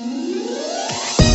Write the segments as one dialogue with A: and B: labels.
A: Música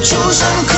A: 出生。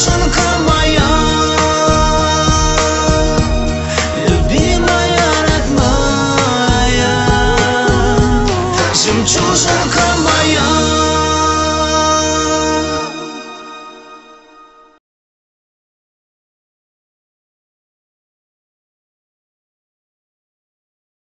A: sun